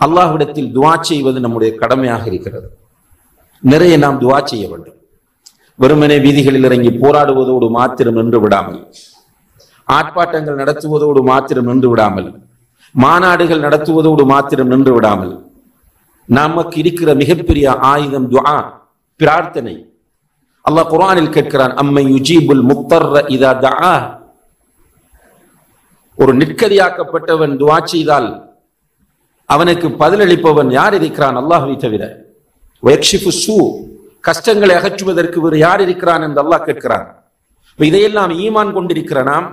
அல்லாஹ்விடத்தில் துவா செய்வது நம்முடைய கடமையாக இருக்கிறது. நிறைய நாம் துவா செய்ய வேண்டும். வெறுமனே வீதிகளில் இறங்கி போராடுவதோடு மாத்திரம் நின்று விடாமல் ஆர்ப்பாட்டங்கள் நடத்துவதோடு மாத்திரம் நின்று விடாமல் மாநாடுகள் நடத்துவதோடு மாத்திரம் நின்று விடாமல் நமக்கு இருக்கிற மிகப்பெரிய ஆயுதம் துவா பிரார்த்தனை. அல்லாஹ் குரானில் கேட்கிறான் அம்மை யுஜீபுல் முக்தர்ர இதா தா ஒரு நிற்கதியாக்கப்பட்டவன் துவா செய்தால் அவனுக்கு பதிலளிப்பவன் யார் இருக்கிறான்? அல்லாஹுவை தவிர. வயக்ஷிஃபு சூ கஷ்டங்களை அகற்றுவதற்கு வேறு யார் இருக்கிறான் என்று அல்லாஹ் கேட்கிறான். இதையெல்லாம் ஈமான் கொண்டிருக்கிற நாம்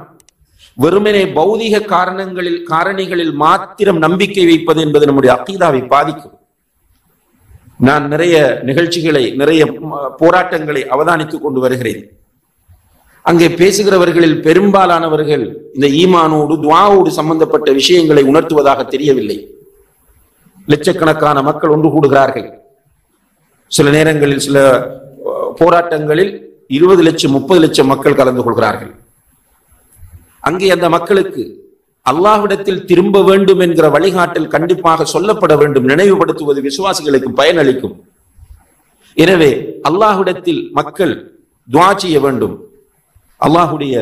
வெறுமனே பௌதிக காரணங்களில் காரணிகளில் மாத்திரம் நம்பிக்கை வைப்பது என்பது நம்முடைய அக்கீதாவை பாதிக்கும். நான் நிறைய நிகழ்ச்சிகளை நிறைய போராட்டங்களை அவதானித்துக் கொண்டு வருகிறேன். அங்கே பேசுகிறவர்களில் பெரும்பாலானவர்கள் இந்த ஈமானோடு துவாவோடு சம்பந்தப்பட்ட விஷயங்களை உணர்த்துவதாக தெரியவில்லை. லட்சக்கணக்கான மக்கள் ஒன்று கூடுகிறார்கள். சில நேரங்களில் சில போராட்டங்களில் இருபது லட்சம் முப்பது லட்சம் மக்கள் கலந்து கொள்கிறார்கள். அங்கே அந்த மக்களுக்கு அல்லாஹ்விடத்தில் திரும்ப வேண்டும் என்கிற வழிகாட்டல் கண்டிப்பாக சொல்லப்பட வேண்டும் நினைவுபடுத்துவது விசுவாசிகளுக்கு பயனளிக்கும். எனவே அல்லாஹ்விடத்தில் மக்கள் துவா செய்ய வேண்டும். அல்லாஹுடைய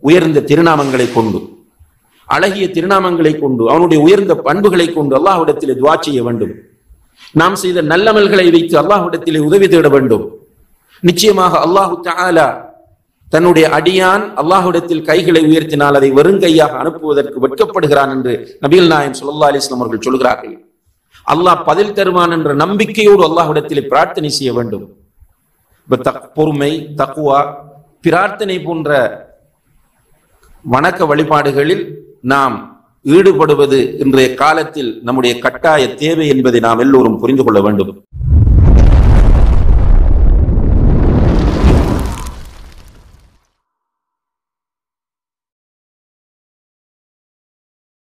உயர்ந்த திருநாமங்களை கொண்டு. அழகிய திருநாமங்களை கொண்டு அவனுடைய உயர்ந்த பண்புகளை கொண்டு அல்லாஹ்விடத்திலே துவா செய்ய வேண்டும். நாம் செய்த நல்லமல்களை வைத்து அல்லாஹ்விடத்திலே உதவி தேட வேண்டும். நிச்சயமாக அல்லாஹு தாலா தன்னுடைய அடியான் அல்லாஹ்விடத்தில் கைகளை உயர்த்தினால் அதை வெறுங்கையாக அனுப்புவதற்கு வெட்கப்படுகிறான் என்று நபீல் நாயம் சுல்லா அலிஸ்லாம் அவர்கள் சொல்கிறார்கள். அல்லாஹ் பதில் தருவான் என்ற நம்பிக்கையோடு அல்லாஹ்விடத்திலே பிரார்த்தனை செய்ய வேண்டும். பொறுமை தக்குவா பிரார்த்தனை போன்ற வணக்க வழிபாடுகளில் நாம் ஈடுபடுவது இன்றைய காலத்தில் நம்முடைய கட்டாய தேவை என்பதை நாம் எல்லோரும் புரிந்து கொள்ள வேண்டும்.